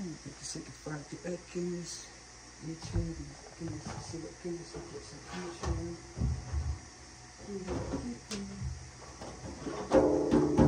Você que fala que é aqueles metidos, aqueles aqueles aqueles aqueles aqueles aqueles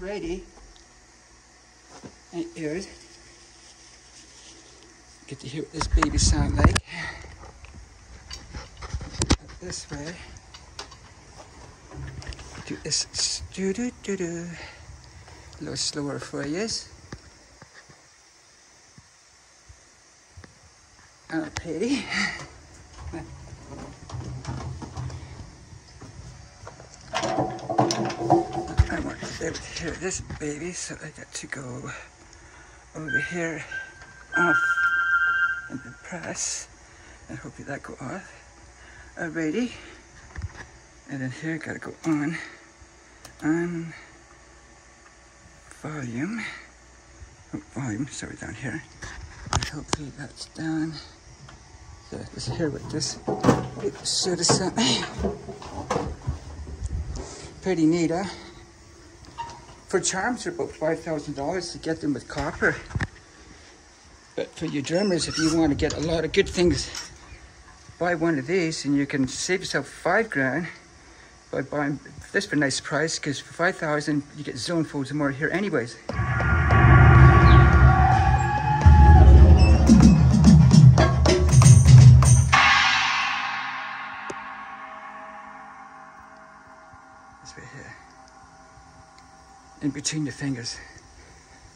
Peki säkert fram till Ökens. YouTube. Ökens. Se vad Ökens har presentation. Do this do do do. do. A little slower for you. Oh. I want hear this baby, so I got to go over here off and then press and hopefully that go off. Alrighty. And then here gotta go on. On volume. Oh, volume, sorry, down here. And hopefully that's down. So this here with this. Show the something. Pretty neat, huh? For charms, they're about $5,000 to get them with copper. But for your drummers, if you want to get a lot of good things, buy one of these and you can save yourself five grand by buying this for a nice price because for 5000 you get zone folds and more here anyways. Between your fingers.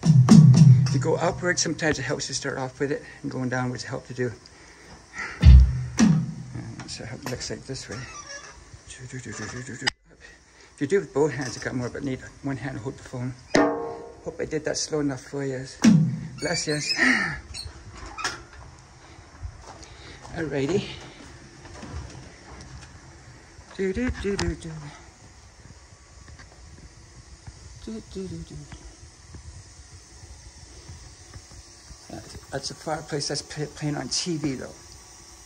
If you go upward, sometimes it helps to start off with it, and going downwards helps to do. And so it looks like this way. If you do it with both hands, you got more, but need one hand to hold the phone. Hope I did that slow enough for you. Bless you. Alrighty. Do do do do do. That's, that's a fireplace that's playing on TV though.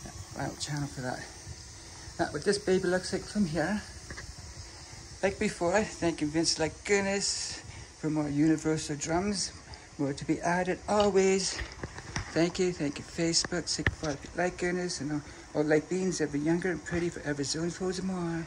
Yeah, wow, channel for that. Now what this baby looks like from here. Like before, thanking Vince like goodness for more universal drums. More to be added always. Thank you, thank you Facebook, sick for like goodness and all, all like beans ever younger and pretty forever zone for more.